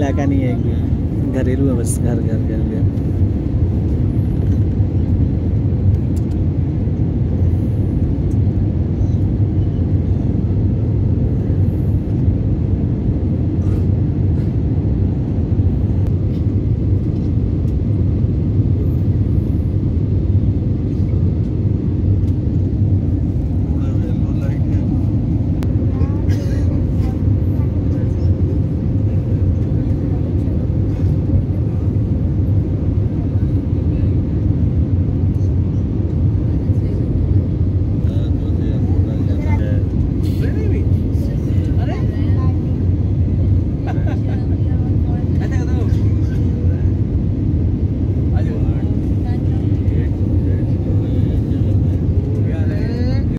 इलाका नहीं है घरेलू है बस घर घर घर घर।